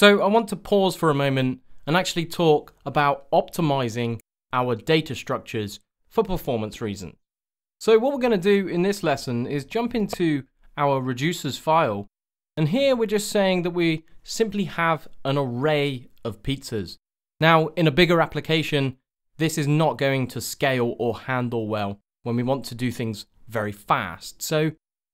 So I want to pause for a moment and actually talk about optimizing our data structures for performance reasons. So what we're going to do in this lesson is jump into our reducers file and here we're just saying that we simply have an array of pizzas. Now in a bigger application this is not going to scale or handle well when we want to do things very fast. So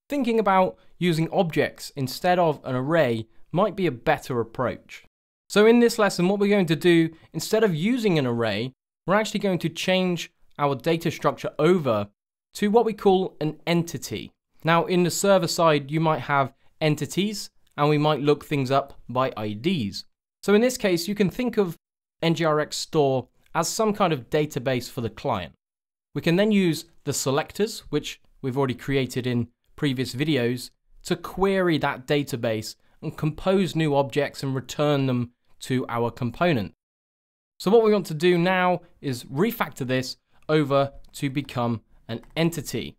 thinking about using objects instead of an array might be a better approach. So in this lesson, what we're going to do, instead of using an array, we're actually going to change our data structure over to what we call an entity. Now in the server side, you might have entities and we might look things up by IDs. So in this case, you can think of NGRX store as some kind of database for the client. We can then use the selectors, which we've already created in previous videos, to query that database and compose new objects and return them to our component. So what we want to do now is refactor this over to become an entity.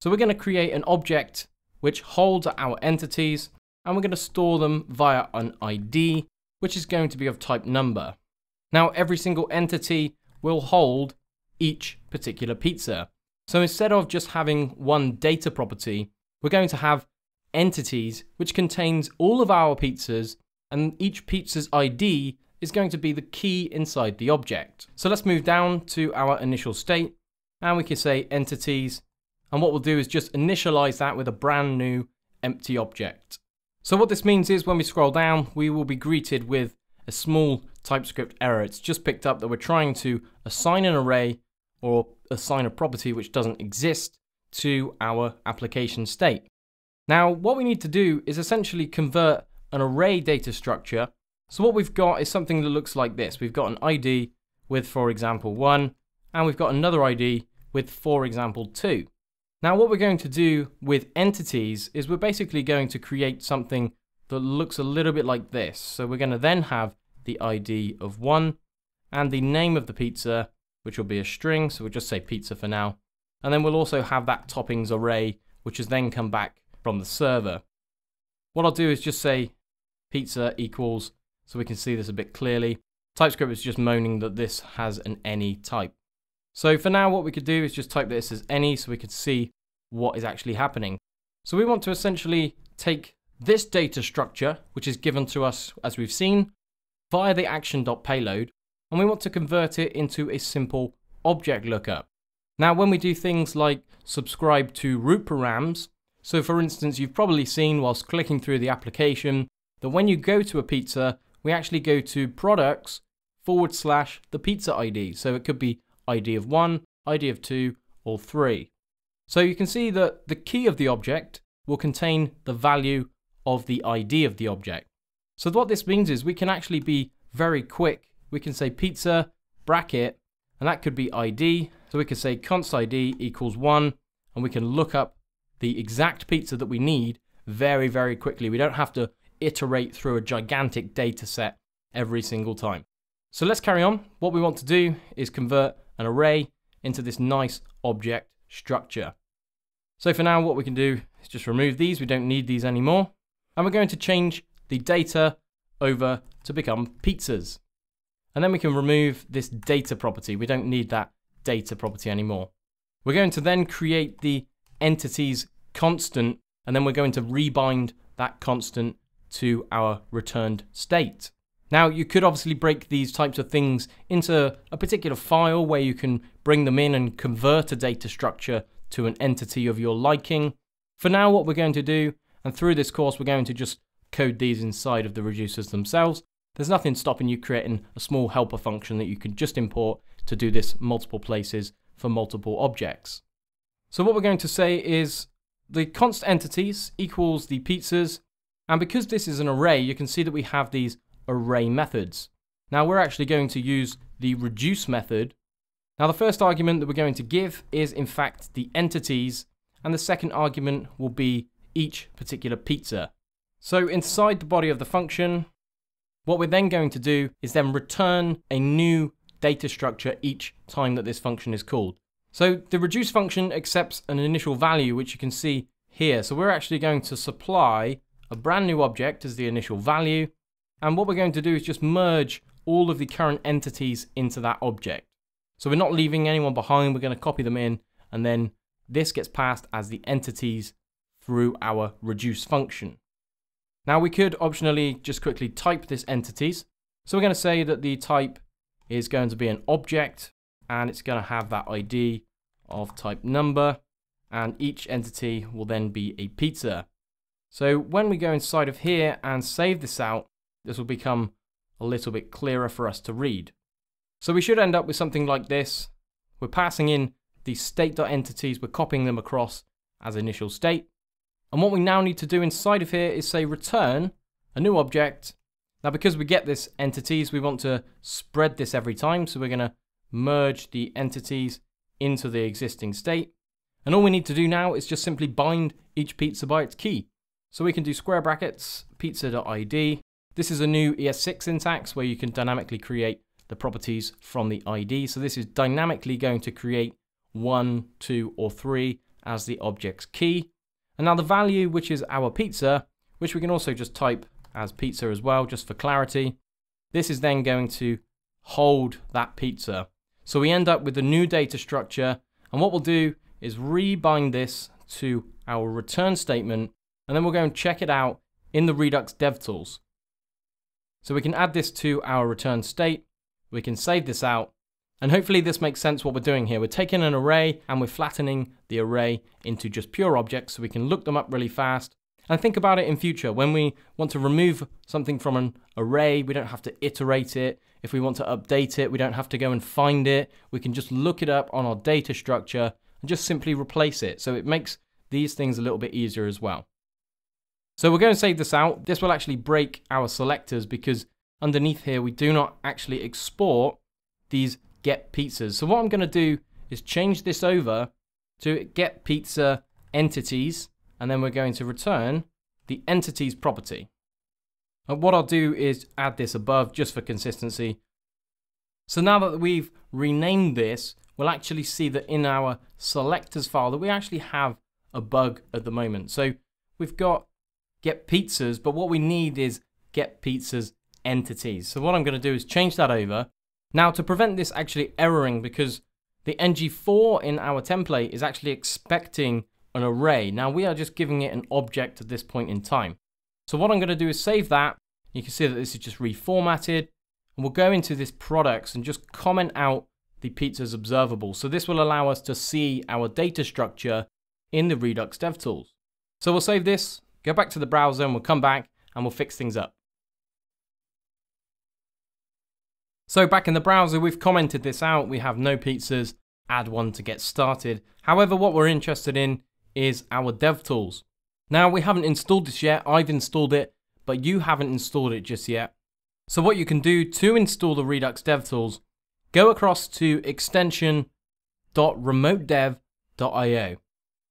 So we're going to create an object which holds our entities and we're going to store them via an ID which is going to be of type number. Now every single entity will hold each particular pizza. So instead of just having one data property, we're going to have entities which contains all of our pizzas and each pizza's ID is going to be the key inside the object. So let's move down to our initial state and we can say entities and what we'll do is just initialize that with a brand new empty object. So what this means is when we scroll down we will be greeted with a small TypeScript error. It's just picked up that we're trying to assign an array or assign a property which doesn't exist to our application state. Now, what we need to do is essentially convert an array data structure. So what we've got is something that looks like this. We've got an ID with, for example, 1, and we've got another ID with, for example, 2. Now, what we're going to do with entities is we're basically going to create something that looks a little bit like this. So we're going to then have the ID of 1 and the name of the pizza, which will be a string. So we'll just say pizza for now. And then we'll also have that toppings array, which has then come back from the server. What I'll do is just say pizza equals, so we can see this a bit clearly. TypeScript is just moaning that this has an any type. So for now, what we could do is just type this as any so we could see what is actually happening. So we want to essentially take this data structure, which is given to us as we've seen, via the action.payload, and we want to convert it into a simple object lookup. Now, when we do things like subscribe to route params, so for instance, you've probably seen whilst clicking through the application that when you go to a pizza, we actually go to products forward slash the pizza ID. So it could be ID of one, ID of two, or three. So you can see that the key of the object will contain the value of the ID of the object. So what this means is we can actually be very quick. We can say pizza bracket, and that could be ID. So we could say const ID equals one, and we can look up the exact pizza that we need very, very quickly. We don't have to iterate through a gigantic data set every single time. So let's carry on. What we want to do is convert an array into this nice object structure. So for now, what we can do is just remove these. We don't need these anymore. And we're going to change the data over to become pizzas. And then we can remove this data property. We don't need that data property anymore. We're going to then create the entities constant, and then we're going to rebind that constant to our returned state. Now, you could obviously break these types of things into a particular file where you can bring them in and convert a data structure to an entity of your liking. For now, what we're going to do, and through this course, we're going to just code these inside of the reducers themselves. There's nothing stopping you creating a small helper function that you can just import to do this multiple places for multiple objects. So what we're going to say is the const entities equals the pizzas, and because this is an array, you can see that we have these array methods. Now we're actually going to use the reduce method. Now the first argument that we're going to give is in fact the entities, and the second argument will be each particular pizza. So inside the body of the function, what we're then going to do is then return a new data structure each time that this function is called. So the reduce function accepts an initial value, which you can see here. So we're actually going to supply a brand new object as the initial value, And what we're going to do is just merge all of the current entities into that object. So we're not leaving anyone behind, we're going to copy them in, and then this gets passed as the entities through our reduce function. Now we could optionally just quickly type this entities. So we're going to say that the type is going to be an object and it's going to have that ID of type number and each entity will then be a pizza. So when we go inside of here and save this out, this will become a little bit clearer for us to read. So we should end up with something like this. We're passing in these state.entities, we're copying them across as initial state. And what we now need to do inside of here is say return a new object. Now because we get this entities, we want to spread this every time. So we're going to merge the entities into the existing state. And all we need to do now is just simply bind each pizza by its key. So we can do square brackets, pizza.id. This is a new ES6 syntax where you can dynamically create the properties from the ID. So this is dynamically going to create one, two, or three as the object's key. And now the value, which is our pizza, which we can also just type as pizza as well, just for clarity. This is then going to hold that pizza. So we end up with a new data structure. And what we'll do is rebind this to our return statement. And then we'll go and check it out in the Redux DevTools. So we can add this to our return state. We can save this out. And hopefully this makes sense what we're doing here. We're taking an array and we're flattening the array into just pure objects so we can look them up really fast. And think about it in future. When we want to remove something from an array, we don't have to iterate it. If we want to update it, we don't have to go and find it. We can just look it up on our data structure and just simply replace it. So it makes these things a little bit easier as well. So we're going to save this out. This will actually break our selectors because underneath here we do not actually export these get pizzas. So what I'm going to do is change this over to get pizza entities and then we're going to return the entities property. And what I'll do is add this above just for consistency. So now that we've renamed this, we'll actually see that in our selectors file that we actually have a bug at the moment. So we've got get pizzas, but what we need is get pizzas entities. So what I'm going to do is change that over. Now to prevent this actually erroring because the ngFor in our template is actually expecting an array. Now we are just giving it an object at this point in time. So what I'm going to do is save that. You can see that this is just reformatted. And we'll go into this products and just comment out the pizzas observable. So this will allow us to see our data structure in the Redux DevTools. So we'll save this, go back to the browser and we'll come back and we'll fix things up. So back in the browser, we've commented this out. We have no pizzas, add one to get started. However, what we're interested in is our DevTools. Now we haven't installed this yet, I've installed it, but you haven't installed it just yet. So what you can do to install the Redux DevTools, go across to extension.remotedev.io.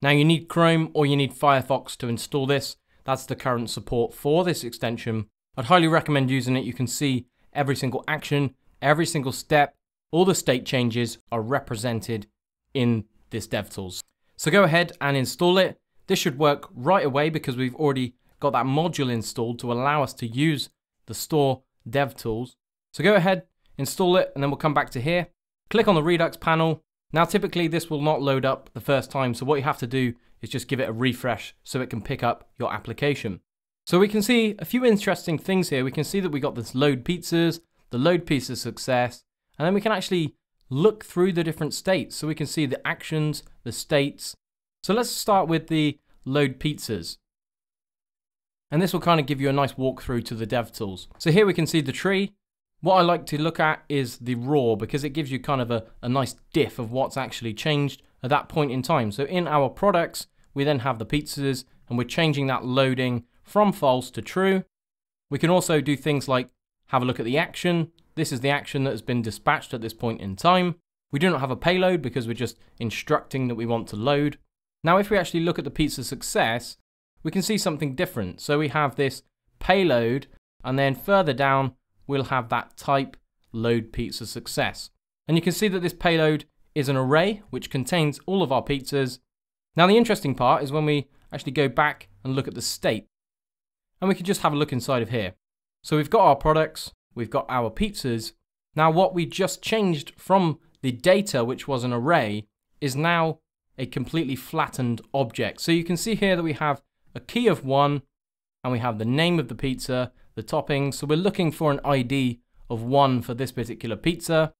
Now you need Chrome or you need Firefox to install this. That's the current support for this extension. I'd highly recommend using it. You can see every single action, every single step, all the state changes are represented in this DevTools. So go ahead and install it. This should work right away because we've already got that module installed to allow us to use the store DevTools. So go ahead, install it, and then we'll come back to here. Click on the Redux panel. Now typically this will not load up the first time, so what you have to do is just give it a refresh so it can pick up your application. So we can see a few interesting things here. We can see that we got this load pizzas, the load pizza success, and then we can actually look through the different states so we can see the actions, the states. So let's start with the load pizzas. And this will kind of give you a nice walkthrough to the DevTools. So here we can see the tree. What I like to look at is the raw because it gives you kind of a, a nice diff of what's actually changed at that point in time. So in our products, we then have the pizzas and we're changing that loading from false to true. We can also do things like have a look at the action. This is the action that has been dispatched at this point in time. We do not have a payload because we're just instructing that we want to load. Now, if we actually look at the pizza success, we can see something different. So we have this payload, and then further down, we'll have that type load pizza success. And you can see that this payload is an array which contains all of our pizzas. Now, the interesting part is when we actually go back and look at the state. And we can just have a look inside of here. So we've got our products, we've got our pizzas. Now what we just changed from the data, which was an array, is now a completely flattened object. So you can see here that we have a key of one, and we have the name of the pizza, the toppings. So we're looking for an ID of one for this particular pizza.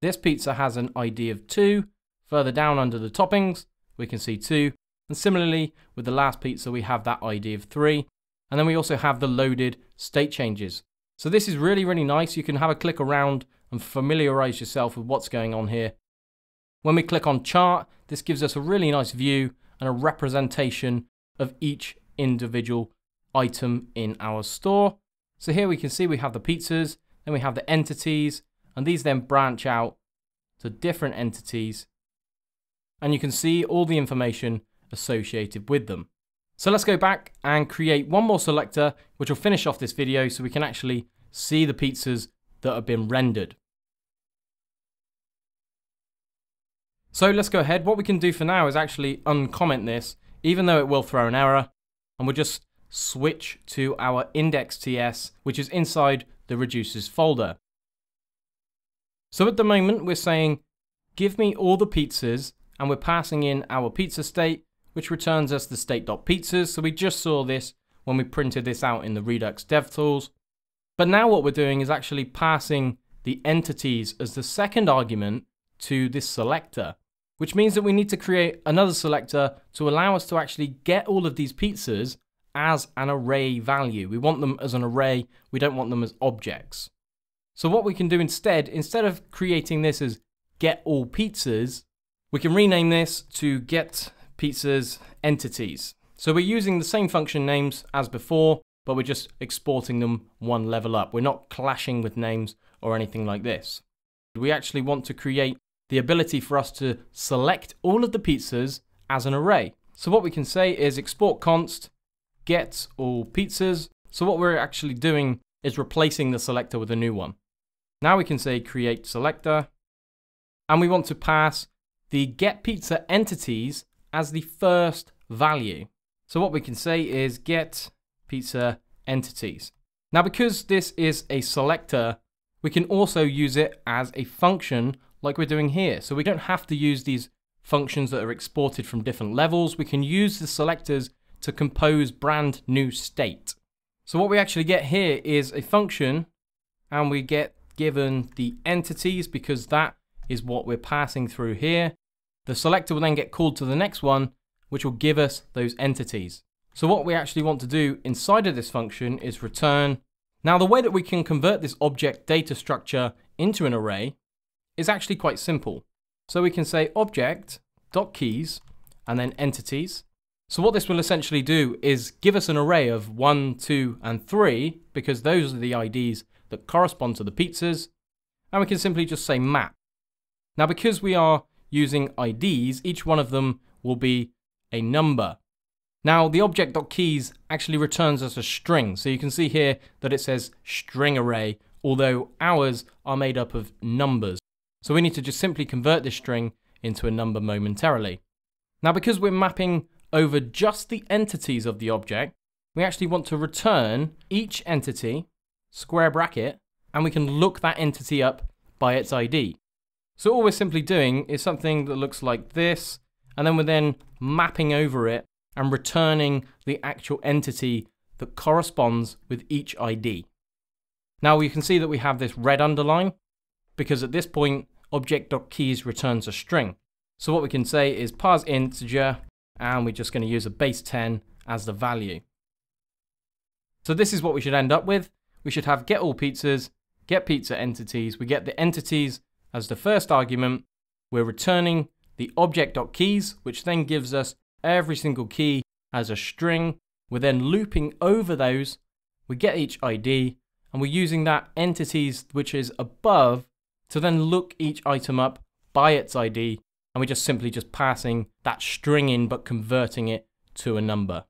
This pizza has an ID of two. Further down under the toppings, we can see two. And similarly, with the last pizza, we have that ID of three. And then we also have the loaded state changes. So this is really, really nice. You can have a click around and familiarize yourself with what's going on here. When we click on chart, this gives us a really nice view and a representation of each individual item in our store. So here we can see we have the pizzas, then we have the entities, and these then branch out to different entities. And you can see all the information associated with them. So let's go back and create one more selector, which will finish off this video so we can actually see the pizzas that have been rendered. So let's go ahead. What we can do for now is actually uncomment this, even though it will throw an error, and we'll just switch to our index.ts, which is inside the reducers folder. So at the moment, we're saying, give me all the pizzas, and we're passing in our pizza state, which returns us the state.pizzas. So we just saw this when we printed this out in the Redux DevTools. But now what we're doing is actually passing the entities as the second argument to this selector, which means that we need to create another selector to allow us to actually get all of these pizzas as an array value. We want them as an array, we don't want them as objects. So what we can do instead, instead of creating this as get all pizzas, we can rename this to get pizzas entities. So we're using the same function names as before, but we're just exporting them one level up. We're not clashing with names or anything like this. We actually want to create the ability for us to select all of the pizzas as an array. So what we can say is export const get all pizzas. So what we're actually doing is replacing the selector with a new one. Now we can say create selector and we want to pass the get pizza entities as the first value. So what we can say is get pizza entities. Now because this is a selector, we can also use it as a function like we're doing here. So we don't have to use these functions that are exported from different levels. We can use the selectors to compose brand new state. So what we actually get here is a function and we get given the entities because that is what we're passing through here. The selector will then get called to the next one, which will give us those entities. So what we actually want to do inside of this function is return. Now the way that we can convert this object data structure into an array is actually quite simple. So we can say object.keys and then entities. So what this will essentially do is give us an array of 1, 2, and 3 because those are the IDs that correspond to the pizzas. And we can simply just say map. Now because we are using IDs, each one of them will be a number. Now the object.keys actually returns us a string. So you can see here that it says string array, although ours are made up of numbers. So we need to just simply convert this string into a number momentarily. Now because we're mapping over just the entities of the object, we actually want to return each entity, square bracket, and we can look that entity up by its ID. So all we're simply doing is something that looks like this, and then we're then mapping over it and returning the actual entity that corresponds with each ID. Now we can see that we have this red underline, because at this point, object.keys returns a string. So what we can say is parse integer, and we're just going to use a base 10 as the value. So this is what we should end up with. We should have get all pizzas, get pizza entities. We get the entities as the first argument. We're returning the object.keys, which then gives us every single key as a string. We're then looping over those. We get each ID, and we're using that entities which is above to then look each item up by its ID, and we're just simply just passing that string in but converting it to a number.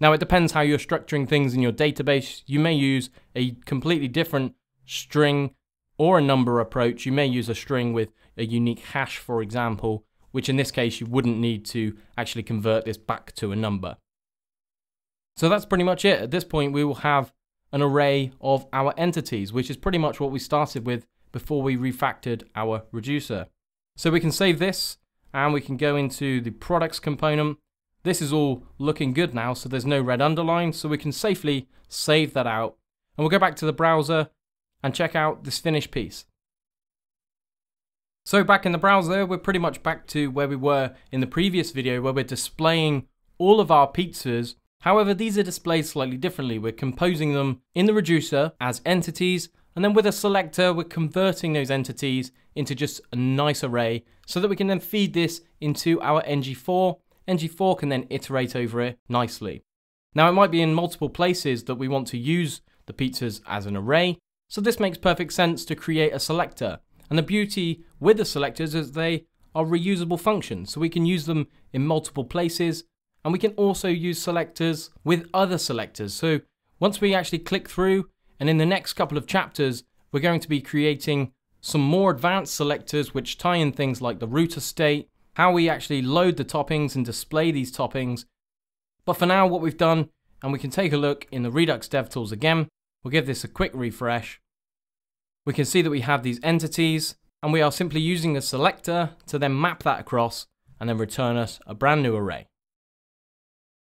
Now it depends how you're structuring things in your database. You may use a completely different string or a number approach. You may use a string with a unique hash, for example, which in this case you wouldn't need to actually convert this back to a number. So that's pretty much it. At this point, we will have an array of our entities, which is pretty much what we started with before we refactored our reducer. So we can save this and we can go into the products component. This is all looking good now, so there's no red underline, so we can safely save that out. And we'll go back to the browser and check out this finished piece. So back in the browser, we're pretty much back to where we were in the previous video where we're displaying all of our pizzas. However, these are displayed slightly differently. We're composing them in the reducer as entities, and then with a selector, we're converting those entities into just a nice array so that we can then feed this into our ngFor. ngFor can then iterate over it nicely. Now it might be in multiple places that we want to use the pizzas as an array, so this makes perfect sense to create a selector. And the beauty with the selectors is they are reusable functions, so we can use them in multiple places, and we can also use selectors with other selectors. So once we actually click through, and in the next couple of chapters, we're going to be creating some more advanced selectors which tie in things like the router state, how we actually load the toppings and display these toppings. But for now, what we've done, and we can take a look in the Redux DevTools again, we'll give this a quick refresh. We can see that we have these entities, and we are simply using a selector to then map that across and then return us a brand new array.